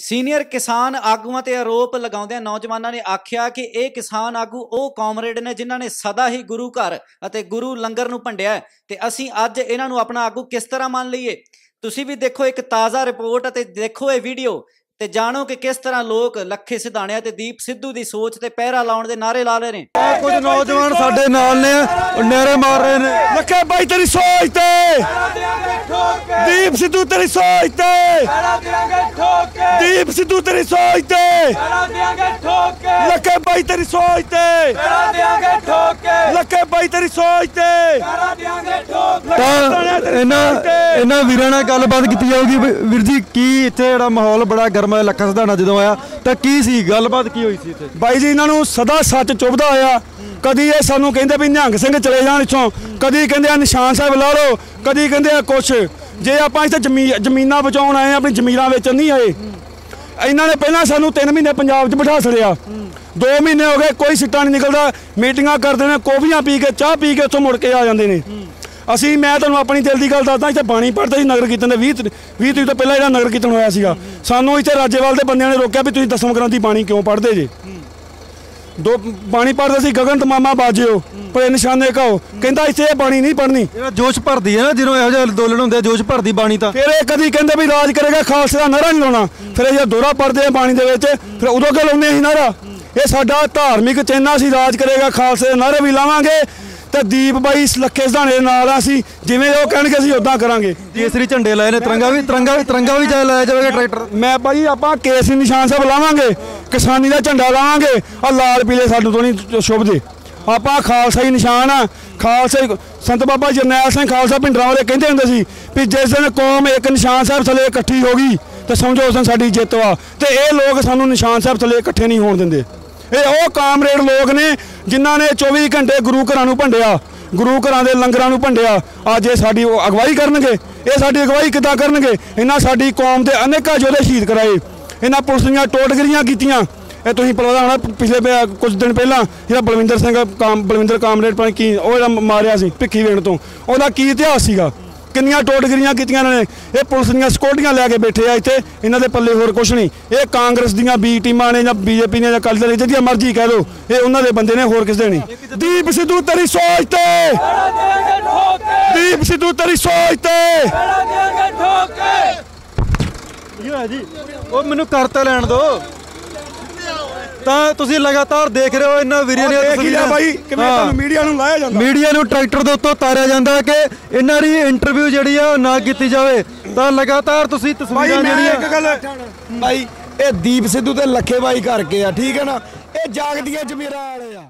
Senior ਕਿਸਾਨ ਆਗੂਆਂ ਤੇ ਆਰੋਪ ਲਗਾਉਂਦਿਆਂ ਨੌਜਵਾਨਾਂ ਨੇ ਆਖਿਆ ਕਿ ਇਹ ਕਿਸਾਨ ਆਗੂ ਉਹ ਕਾਮਰੇਡ ਨੇ ਜਿਨ੍ਹਾਂ ਨੇ ਸਦਾ ਹੀ ਗੁਰੂ ਘਰ ਅਤੇ ਗੁਰੂ ਲੰਗਰ ਨੂੰ ਭੰਡਿਆ ਤੇ ਅਸੀਂ ਅੱਜ ਇਹਨਾਂ ਨੂੰ ਆਪਣਾ ਆਗੂ ਕਿਸ ਤਰ੍ਹਾਂ ਮੰਨ ਲਈਏ? ਤੁਸੀਂ ਵੀ ਦੇਖੋ ਇੱਕ ਤਾਜ਼ਾ ਰਿਪੋਰਟ ਅਤੇ ਦੇਖੋ ਇਹ ਵੀਡੀਓ ਤੇ ਜਾਣੋ ਕਿ ਕਿਸ ਤਰ੍ਹਾਂ ਲੋਕ ਲੱਖੇ ਸਿਧਾਣਿਆ ਤੇ ਦੀਪ ਸਿੱਧੂ ਦੀ ਸੋਚ ਤੇ ਪਹਿਰਾ ਲਾਉਣ ਦੇ ਨਾਰੇ ਲਾ ਰਹੇ ਨੇ। ਕੁਝ ਨੌਜਵਾਨ ਸਾਡੇ ਨਾਲ ਨੇ ਉਹ ਨੇਰੇ ਮਾਰ ਰਹੇ ਨੇ। ਲੱਖੇ ਬਾਈ ਤੇਰੀ ਸੋਚ ਤੇ। ਦੀਪ ਸਿੱਧੂ ਤੇਰੀ ਸੋਚ ਤੇ। ਦੀਪ ਸਿੱਧੂ ਤੇਰੀ ਸੋਚ ਤੇ ਲੱਖੇ ਬਾਈ ਤੇਰੀ ਸੋਚ ਤੇ ਲੱਖੇ ਬਾਈ ਤੇਰੀ ਸੋਚ ਤੇ ਤਾਂ ਇਹਨਾਂ ਇਹਨਾਂ ਵੀਰਾਂ ਨਾਲ ਗੱਲਬਾਤ ਕੀਤੀ ਜਾਊਗੀ। ਵੀ ਵੀਰ ਜੀ ਕੀ ਇੱਥੇ ਜਿਹੜਾ ਮਾਹੌਲ ਬੜਾ ਗਰਮ ਹੈ ਲੱਖਾ ਸਧਾਣਾ ਜਦੋਂ ਆਇਆ ਤਾਂ ਕੀ ਸੀ ਗੱਲਬਾਤ ਕੀ ਹੋਈ ਸੀ ਇੱਥੇ? ਬਾਈ ਜੀ ਇਹਨਾਂ ਨੂੰ ਸਦਾ ਸੱਚ ਚੁੱਭਦਾ ਆਇਆ। ਕਦੀ ਇਹ ਸਾਨੂੰ ਕਹਿੰਦੇ ਵੀ ਨਿਹੰਗ ਸਿੰਘ ਚਲੇ ਜਾਣ ਇੱਥੋਂ। ਕਦੀ ਕਹਿੰਦੇ ਆ ਨਿਸ਼ਾਨ ਸਾਹਿਬ ਲਾ ਲਓ। ਕਦੀ ਕਹਿੰਦੇ ਆ ਕੁਛ। ਜੇ ਆਪਾਂ ਇੱਥੇ ਜ਼ਮੀ- ਜ਼ਮੀਨਾਂ ਬਚਾਉਣ ਆਏ ਆ ਆਪਣੀ ਜ਼ਮੀਰਾਂ ਵੇਚਣ ਨਹੀਂ ਆਏ ਇਹਨਾਂ ਨੇ ਪਹਿਲਾਂ ਸਾਨੂੰ 3 ਮਹੀਨੇ ਪੰਜਾਬ 'ਚ ਬਿਠਾ ਛੜਿਆ 2 ਮਹੀਨੇ ਹੋ ਗਏ, ਕੋਈ ਸਿੱਟਾ ਨਹੀਂ ਨਿਕਲਦਾ। ਮੀਟਿੰਗਾਂ ਕਰਦੇ ਨੇ, ਕੋਫੀਆਂ ਪੀ ਕੇ, ਚਾਹ ਪੀ ਕੇ ਉੱਥੋਂ ਮੁੜ ਕੇ ਆ ਜਾਂਦੇ ਨੇ। ਅਸੀਂ, ਮੈਂ ਤੁਹਾਨੂੰ ਆਪਣੀ ਦਿਲ ਦੀ ਗੱਲ ਦੱਸਦਾ, ਇੱਥੇ ਬਾਣੀ ਪੜ੍ਹਦੇ ਸੀ ਨਗਰ ਕੀਰਤਨ ਦੇ 20 ਤਰੀ- 20 ਤਰੀਕ ਤੋਂ ਪਹਿਲਾਂ ਜਿਹੜਾ ਨਗਰ ਕੀਰਤਨ ਹੋਇਆ ਸੀਗਾ। ਸਾਨੂੰ ਇੱਥੇ ਰਾਜੇਵਾਲ ਦੇ ਬੰਦਿਆਂ ਨੇ ਰੋਕਿਆ ਵੀ ਤੁਸੀਂ ਦਸਮ ਗ੍ਰੰਥੀ ਬਾਣੀ ਕਿਉਂ ਪੜ੍ਹਦੇ ਜੇ? ਦੋ ਬਾਣੀ ਪੜ੍ਹਦੇ ਸੀ ਗਗਨ ਤਮਾਮਾ ਬਾਜਿਓ ਪਰ ਨਿਸ਼ਾਨੇ ਕਹੋ ਕਹਿੰਦਾ ਇੱਥੇ ਇਹ ਬਾਣੀ ਨਹੀਂ ਪੜ੍ਹਨੀ। ਜਿਹੜਾ ਜੋਸ਼ ਭਰਦੀ ਹੈ ਨਾ ਜਦੋਂ ਇਹੋ ਜਿਹੇ ਅੰਦੋਲਨ ਹੁੰਦੇ ਜੋਸ਼ ਭਰਦੀ ਬਾਣੀ ਤਾਂ। ਫਿਰ ਇਹ ਕਦੀ ਕਹਿੰਦੇ ਵੀ ਰਾਜ ਕਰੇਗਾ ਖਾਲਸੇ ਦਾ ਨਾਰਾ ਨਹੀਂ ਲਾਉਣਾ। ਫਿਰ ਇਹ ਜਦੋਂ ਦੋਰਾ ਪੜਦੇ ਆ ਬਾਣੀ ਦੇ ਵਿੱਚ ਫਿਰ ਉਦੋਂ ਕਿ ਲਾਉਂਦੇ ਅਸੀਂ ਨਾਰਾ। ਇਹ ਸਾਡਾ ਧਾਰਮਿਕ ਚਿੰਨ੍ਹ ਸੀ ਰਾਜ ਕਰੇਗਾ ਖਾਲਸੇ ਦੇ ਨਾਰੇ ਵੀ ਲਾਵਾਂਗੇ। ਤੇ ਦੀਪ ਬਾਈ ਇਸ ਲੱਖੇ ਸਧਾਣੇ ਦੇ ਨਾਲ ਆ ਅਸੀਂ ਜਿਵੇਂ ਉਹ ਕਹਿਣਗੇ ਅਸੀਂ ਉਦਾਂ ਕਰਾਂਗੇ। ਕੇਸਰੀ ਝੰਡੇ ਲਾਏ ਨੇ ਤਿਰੰਗਾ ਵੀ ਤਿਰੰਗਾ ਵੀ ਤਿਰੰਗਾ ਵੀ ਚਾਹੇ ਲਾਇਆ ਜਾਵੇਗਾ ਟਰੈਕਟਰ। ਮੈਂ ਭਾਜੀ ਆਪਾਂ ਕੇਸਰੀ ਨਿਸ਼ਾਨ ਸਾਹਿਬ ਲਾਵਾਂਗੇ ਕਿਸਾਨੀ ਦਾ ਝੰਡਾ ਲਾਵਾਂਗੇ ਆ ਲਾਲ ਪੀਲੇ ਸਾਨੂੰ ਤੋਂ ਨਹੀਂ ਸ਼ੁਭਦੇ ਆਪਾਂ ਖਾਲਸਾ ਹੀ ਨਿਸ਼ਾਨ ਆ ਖਾਲਸਾ ਹੀ- ਸੰਤ ਬਾਬਾ ਜਰਨੈਲ ਸਿੰਘ ਖਾਲਸਾ ਪਿੰਡਰਾਂ ਵਾਲੇ ਕਹਿੰਦੇ ਹੁੰਦੇ ਸੀ ਵੀ ਜਿਸ ਦਿਨ ਕੌਮ ਇੱਕ ਨਿਸ਼ਾਨ ਸਾਹਿਬ ਥੱਲੇ ਇਕੱਠੀ ਹੋ ਗਈ ਤੇ ਸਮਝੋ ਉਸ ਦਿਨ ਸਾਡੀ ਜਿੱਤ ਆ ਤੇ ਇਹ ਲੋਕ ਸਾਨੂੰ ਨਿਸ਼ਾਨ ਸਾਹਿਬ ਥੱਲੇ ਇਕੱਠੇ ਨਹੀਂ ਹੋਣ ਦਿੰਦੇ। ਇਹ ਉਹ ਕਾਮਰੇਡ ਲੋਕ ਨੇ ਜਿਨ੍ਹਾਂ ਨੇ 24 ਘੰਟੇ ਗੁਰੂ ਘਰਾਂ ਨੂੰ ਭੰਡਿਆ, ਗੁਰੂ ਘਰਾਂ ਦੇ ਲੰਗਰਾਂ ਨੂੰ ਭੰਡਿਆ। ਅੱਜ ਇਹ ਸਾਡੀ ਉਹ ਅਗਵਾਈ ਕਰਨਗੇ, ਇਹ ਸਾਡੀ ਅਗਵਾਈ ਕਿੱਦਾਂ ਕਰਨਗੇ? ਇਹਨਾਂ ਸਾਡੀ ਕੌਮ ਦੇ ਅਨੇਕਾਂ ਯੋਧੇ ਸ਼ਹੀਦ ਕਰਾਏ। ਇਹਨਾਂ ਪੁਲਿਸ ਦੀਆਂ ਟੋਟਗਰੀਆਂ ਕੀਤੀਆਂ। ਇਹ ਤੁਸੀਂ ਪਤਾ ਹੋਣਾ, ਪਿਛਲੇ ਪ- ਕੁਝ ਦਿਨ ਪਹਿਲਾਂ ਜਿਹੜਾ ਬਲਵਿੰਦਰ ਸਿੰਘ ਕਾਮ, ਬਲਵਿੰਦਰ ਕਾਮਰੇਡ ਪਤਾ ਕੀ, ਉਹ ਜਿਹੜਾ ਮਾਰਿਆ ਸੀ ਭਿੱਖੀ ਵੇਣ ਤੋਂ, ਉਹਦਾ ਕੀ ਇਤਿਹਾਸ ਸੀਗਾ? ਕਿੰਨੀਆਂ ਟੋਟਗਰੀਆਂ ਕੀਤੀਆਂ ਇਹਨਾਂ ਨੇ? ਇਹ ਪੁਲਿਸ ਦੀਆਂ ਸਕਿਉਰਟੀਆਂ ਲੈ ਕੇ ਬੈਠੇ ਆ ਇੱਥੇ, ਇਹਨਾਂ ਦੇ ਪੱਲੇ ਹੋਰ ਕੁਝ ਨਹੀਂ। ਇਹ ਕਾਂਗਰਸ ਦੀਆਂ ਬੀ ਟੀਮਾਂ ਨੇ ਜਾਂ ਬੀਜੇਪੀ ਨੇ ਜਾਂ ਅਕਾਲੀ ਦਲ ਜਿਹਦੀ ਮਰਜ਼ੀ ਕਹਿ ਲਓ ਇਹ ਉਹਨਾਂ ਦੇ ਬੰਦੇ ਨੇ, ਹੋਰ ਕਿਸ ਦੇ ਨਹੀਂ। ਦੀਪ ਸਿੱਧੂ, ਤੇਰੀ ਸੋਚ ਤੇ! ਦੀਪ ਸਿੱਧੂ, ਤੇਰੀ ਸੋਚ ਤੇ! ਕੀ ਜੀ, ਉਹ ਮੈਨੂੰ ਕਰਤਾ ਲੈਣ ਦਿਓ ਤਾਂ ਤੁਸੀਂ ਲਗਾਤਾਰ ਦੇਖ ਰਹੇ ਹੋ ਇਹਨਾਂ ਵੀਰਾਂ ਦੀਆਂ ਲਿਆ ਬਾਈ ਕਿਵੇਂ। ਤੁਹਾਨੂੰ ਮੀਡੀਆ ਨੂੰ ਲਾਇਆ ਜਾਂਦਾ। ਮੀਡੀਆ ਨੂੰ ਟਰੈਕਟਰ ਦੇ ਉੱਤੋਂ ਤਾਰਿਆ ਜਾਂਦਾ ਕਿ ਇਹਨਾਂ ਦੀ ਇੰਟਰਵਿਊ ਜਿਹੜੀ ਆ ਉਹ ਨਾ ਕੀਤੀ ਜਾਵੇ। ਤਾਂ ਲਗਾਤਾਰ ਤੁਸੀਂ ਤਸਵੀਰਾਂ ਮੈਂ ਜਿਹੜੀਆਂ ਇੱਕ ਗੱਲ ਭਾਈ ਇਹ ਦੀਪ ਸਿੱਧੂ ਤੇ ਲੱਖੇ ਬਾਈ ਕਰਕੇ ਆ ਠੀਕ ਹੈ ਨਾ? ਇਹ ਜਾਗਦੀਆਂ ਜ਼ਮੀਰਾਂ ਵਾਲੇ ਆ।